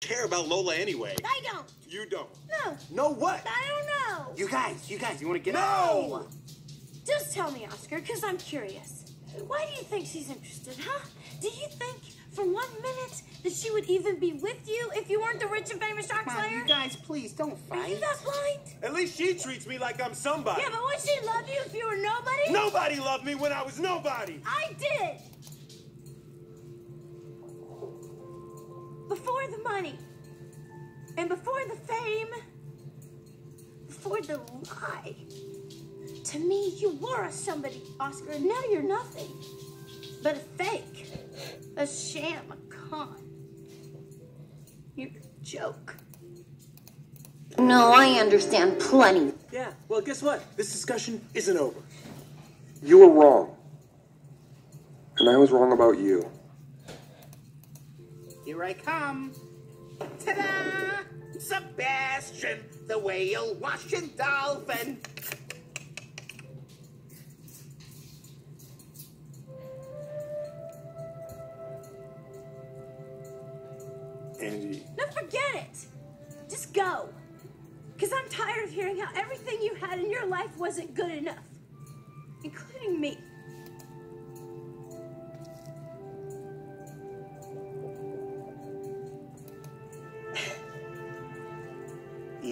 care about Lola anyway. I don't. You don't. No. No what? I don't know. You guys, you guys, you want to get No! Just tell me, Oscar, because I'm curious. Why do you think she's interested, huh? Do you think for one minute that she would even be with you if you weren't the rich and famous shark slayer? you guys, please don't fight. Are you that blind? At least she treats me like I'm somebody. Yeah, but would she love you if you were nobody? Nobody loved me when I was nobody. I did. The money, and before the fame, before the lie. To me, you were a somebody, Oscar, and now you're nothing. But a fake, a sham, a con. You're a joke. No, I understand plenty. Yeah, well, guess what? This discussion isn't over. You were wrong. And I was wrong about you. Here I come. Ta-da! Sebastian, the whale watching dolphin. Angie. No, forget it. Just go. Because I'm tired of hearing how everything you had in your life wasn't good enough, including me.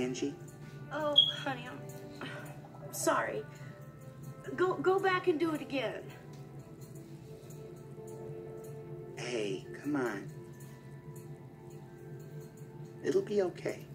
Angie, Oh, honey, I'm, sorry. Go, go back and do it again. hey, come on. It'll be okay. Don't cry. You'll be okay.